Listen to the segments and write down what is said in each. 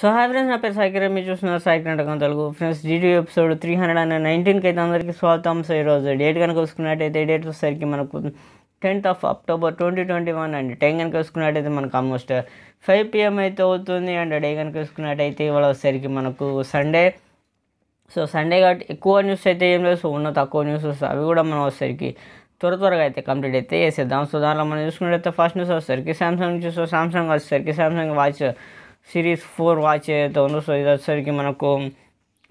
So hi friends నా పేరు సాయికిరణ్ మీరు చూస్తున్నారు సాయి రకం Telugu. Friends DD episode three hundred and నైన్టీన్కి అయితే అందరికీ స్వాగతం. సో ఈరోజు డేట్ కనుక చూసుకున్నట్టయితే డేట్ వచ్చేసరికి మనకు tenth of October twenty twenty one and. Ten కనుక చూసుకున్నట్టయితే మనకు ఆల్మోస్ట్ ఫైవ్ పిఎం అయితే అవుతుంది అండ్ డే కనుక చూసుకున్నట్టయితే ఇవాళ వచ్చేసరికి మనకు సండే. సో సండే కాబట్టి ఎక్కువ న్యూస్ అయితే ఏం లేదు. సో ఉన్న తక్కువ న్యూస్ అవి కూడా మనం వచ్చేసరికి త్వర త్వరగా అయితే కంప్లీట్ అయితే చేసేద్దాం. సో దాంట్లో మనం చూసుకున్నట్టయితే ఫస్ట్ న్యూస్ వచ్చేసరికి సామ్సంగ్ నుంచి సామ్సంగ్ వచ్చేసరికి Samsung watch series four watch ఏదైతే ఉందో సో ఇది వచ్చేసరికి మనకు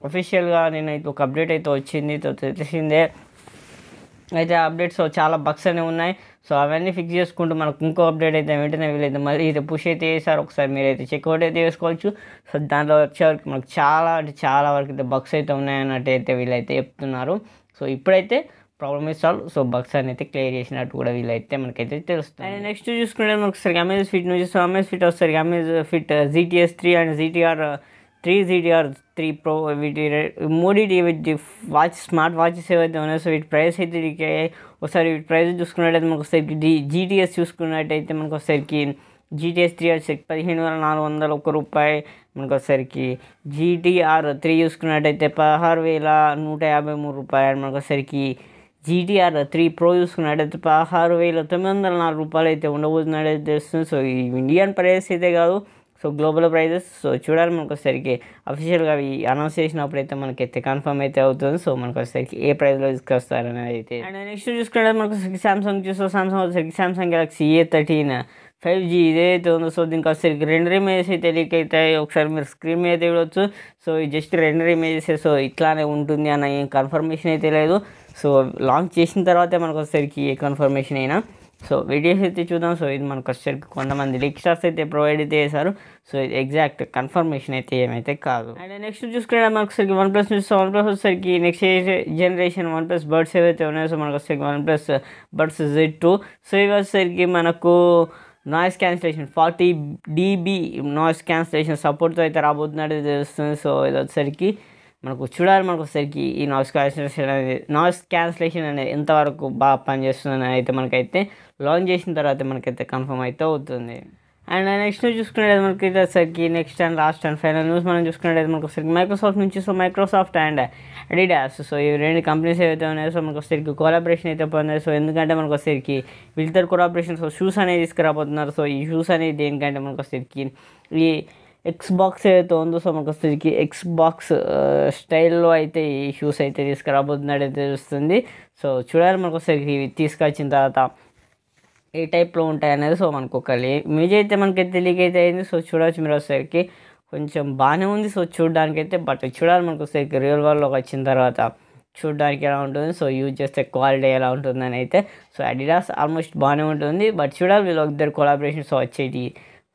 అఫీషియల్గా నేనైతే ఒక అప్డేట్ అయితే వచ్చింది. తెలిసిందే. అయితే అప్డేట్స్ చాలా బగ్స్ అనేవి ఉన్నాయి. సో అవన్నీ ఫిక్స్ చేసుకుంటూ మనకు ఇంకో అప్డేట్ అయితే వెంటనే వీలైతే మళ్ళీ ఇది పుష్ అయితే చేశారు. ఒకసారి మీరైతే చెక్అవుట్ అయితే చేసుకోవచ్చు. సో దాంట్లో వచ్చేవరకు మనకు చాలా అంటే చాలా వరకు అయితే బగ్స్ అయితే ఉన్నాయన్నట్టు అయితే వీళ్ళైతే చెప్తున్నారు. సో ఇప్పుడైతే problem is solve so bugs అని అయితే క్లియర్ చేసినట్టు కూడా వీళ్ళైతే మనకైతే తెలుస్తుంది. అండ్ నెక్స్ట్ చూసుకుంటే మనకు సరిగ్గా అమేజ్ ఫిట్ నుంచి సో అమేజ్ ఫిట్ వస్తుంది Amazfit GTS three and GTR three GTR three pro వీటి రె- మూడింటి వీటి వాచ్ స్మార్ట్ వాచెస్ ఏవైతే ఉన్నాయో సో వీటి ప్రైస్ అయితే వీటికి ఒకసారి వీటి ప్రైస్ చూసుకున్నట్టయితే మనకు ఒకసారికి జీ జీటీఎస్ చూసుకున్నట్టయితే మనకు ఒకసారికి జీటీఎస్ త్రీ వచ్చేసరికి పదిహేను వేల నాలుగు వందల ఒక్క రూపాయి మనకు వచ్చేసరికి జీటీఆర్ త్రీ చూసుకున్నట్టయితే పదహారు వేల నూట యాభై మూడు రూపాయలు మనకు వచ్చేసరికి జీటీఆర్ త్రీ ప్రో చూసుకున్నట్టయితే పదహారు వేల తొమ్మిది వందల నాలుగు రూపాయలు అయితే ఉండబోతున్నట్టయితే తెలుస్తుంది. సో ఈ ఇండియన్ ప్రైజెస్ అయితే కాదు. సో గ్లోబల్ ప్రైజెస్ సో చూడాలి మనకు ఒకసారికి అఫీషియల్గా అవి అనౌన్స్ చేసినప్పుడు అయితే మనకైతే కన్ఫర్మ్ అయితే అవుతుంది. సో మనకు ఒకసారికి ఏ ప్రైస్లో తీసుకొస్తారనేది అయితే. అండ్ నెక్స్ట్ చూసుకుంటే మనకు సామ్సంగ్ చూస్తే సామ్సంగ్ వచ్చేసరికి Samsung Galaxy A thirteen five G అయితే ఉందో సో దీనికి వచ్చేసరికి రెండు ఇమేజెస్ అయితే లీక్ అవుతాయి. ఒకసారి మీరు స్క్రీన్ మీద ఇవ్వచ్చు సో ఇది జస్ట్ రెండు ఇమేజెస్ సో ఇట్లానే ఉంటుంది అన్న ఏం కన్ఫర్మేషన్ అయితే లేదు. సో లాంచ్ చేసిన తర్వాతే మనకు వచ్చేసరికి ఏ కన్ఫర్మేషన్ అయినా. సో వీడియోస్ అయితే చూద్దాం. సో ఇది మనకు వచ్చేసరికి కొంతమంది లీక్ స్టార్స్ అయితే ప్రొవైడ్ అయితే చేశారు. సో ఇది ఎగ్జాక్ట్ కన్ఫర్మేషన్ అయితే ఏమైతే కాదు. అండ్ నెక్స్ట్ చూసుకుంటే మనకు సరికి వన్ ప్లస్ చూస్తే వన్ ప్లస్ వచ్చేసరికి next generation OnePlus buds ఏవైతే ఉన్నాయో సో మనకు వచ్చేసరికి OnePlus buds Z two so ఇవి వచ్చేసరికి మనకు noise cancellation forty dB noise cancellation సపోర్ట్తో అయితే రాబోతున్నట్టు తెలుస్తుంది. సో ఇది వచ్చేసరికి మనకు చూడాలి మనకు వచ్చేసరికి ఈ నాయిస్ క్యాన్సిలేషన్ అనేది నాయిస్ క్యాన్సిలేషన్ అనేది ఎంతవరకు బాగా పనిచేస్తుంది అయితే మనకైతే లాంచ్ చేసిన తర్వాత మనకైతే కన్ఫర్మ్ అయితే అవుతుంది. అండ్ నెక్స్ట్ చూసుకునేది మనకి వచ్చేసరికి next and last and final news మనం చూసుకునేది మనకు వచ్చేసరికి మైక్రోసాఫ్ట్ నుంచి so Microsoft and Adidas so ఈ రెండు కంపెనీస్ ఏవైతే ఉన్నాయో సో మనకు వచ్చేసరికి కోలాబరేషన్ అయితే పొందాయి. సో ఎందుకంటే మనకు వచ్చేసరికి వీళ్ళిద్దరు కోలాబరేషన్ సో షూస్ అనేది తీసుకురాబోతున్నారు. సో ఈ షూస్ అనేది దేనికంటే మనకు వచ్చేసరికి ఈ ఎక్స్ బాక్స్ ఏదైతే ఉందో సో మనకు వచ్చేసరికి ఎక్స్ బాక్స్ స్టైల్లో అయితే ఈ షూస్ అయితే తీసుకురాబోతున్నాడు అయితే తెలుస్తుంది. సో చూడాలి మనకు వచ్చేసరికి ఇవి తీసుకొచ్చిన తర్వాత ఏ టైప్లో ఉంటాయి అనేది సో మనకు ఒక ఇమేజ్ అయితే మనకి తెలియకైతే అయితే అయింది. సో చూడవచ్చు మీరు వచ్చేసరికి కొంచెం బాగానే ఉంది. సో చూడడానికి అయితే బట్ చూడాలి మనకు వస్తే రియల్ వరల్డ్లోకి వచ్చిన తర్వాత చూడడానికి ఎలా ఉంటుంది? సో యూజ్ చేస్తే క్వాలిటీ ఎలా ఉంటుందని అయితే సో అడిడాస్ ఆల్మోస్ట్ బాగానే ఉంటుంది. బట్ చూడాలి వీళ్ళు ఇద్దరు కొలాబరేషన్స్ వచ్చేటి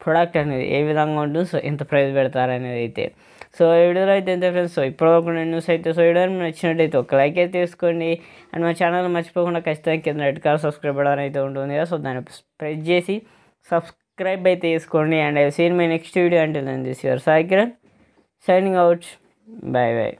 ప్రోడక్ట్ అనేది ఏ విధంగా ఉంటుంది? సో ఎంత ప్రైస్ పెడతారనేది అయితే. సో ఈ వీడియోలో అయితే ఎంత ఫ్రెండ్స్ సో ఇప్పటివరకు నేను న్యూస్ అయితే సో వీడియో నచ్చినట్టయితే ఒక లైక్ అయితే తీసుకోండి. అండ్ మా ఛానల్ మర్చిపోకుండా ఖచ్చితంగా కింద రెడ్ కలర్ సబ్స్క్రైబ్ బటన్ అయితే ఉంటుంది కదా. సో దాన్ని ప్రెస్ చేసి సబ్స్క్రైబ్ అయితే చేసుకోండి. And I seen my next video అంటే నేను this your Sai Kiran signing out bye bye